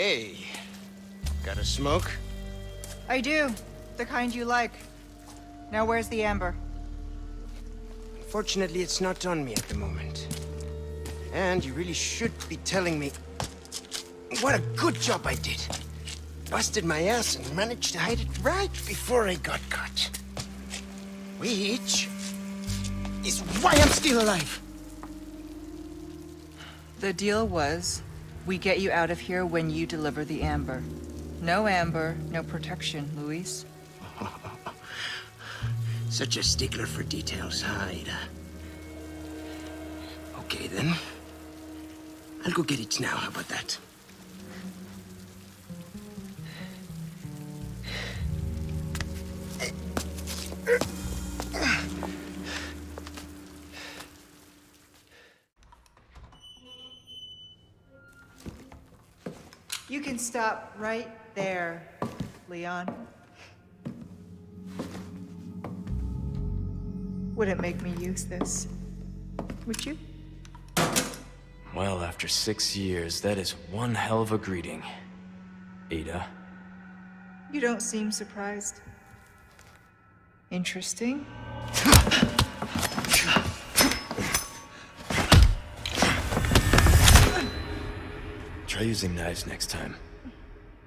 Hey, got a smoke? I do. The kind you like. Now where's the amber? Fortunately, it's not on me at the moment. And you really should be telling me what a good job I did. Busted my ass and managed to hide it right before I got caught. Which is why I'm still alive. The deal was, we get you out of here when you deliver the amber. No amber, no protection, Luis. Such a stickler for details, Hyde. Okay, then. I'll go get it now. How about that? Stop right there, Leon. Wouldn't make me use this, would you? Well, after six years, that is one hell of a greeting. Ada. You don't seem surprised. Interesting. Try using knives next time.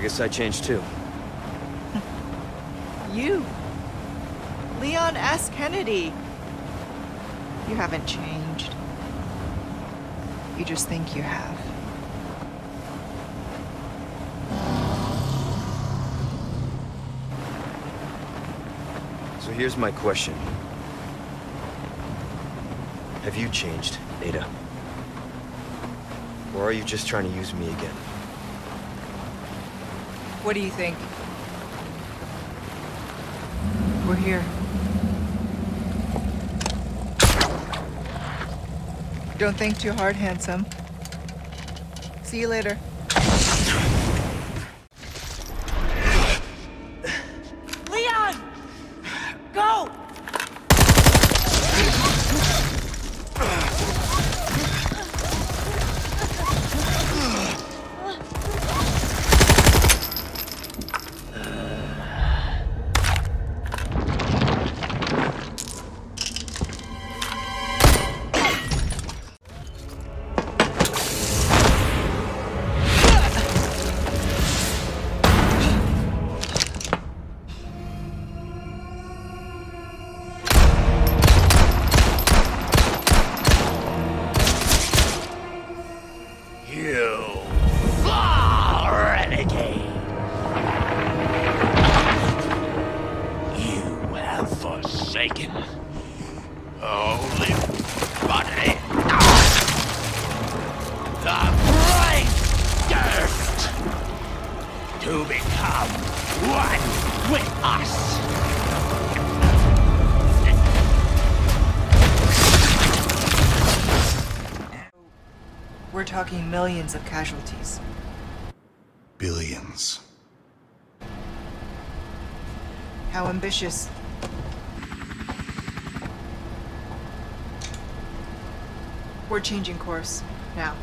I guess I changed too. You! Leon S. Kennedy! You haven't changed. You just think you have. So here's my question. Have you changed, Ada? Or are you just trying to use me again? What do you think? We're here. Don't think too hard, handsome. See you later. One with us. We're talking millions of casualties. Billions. How ambitious. We're changing course. Now.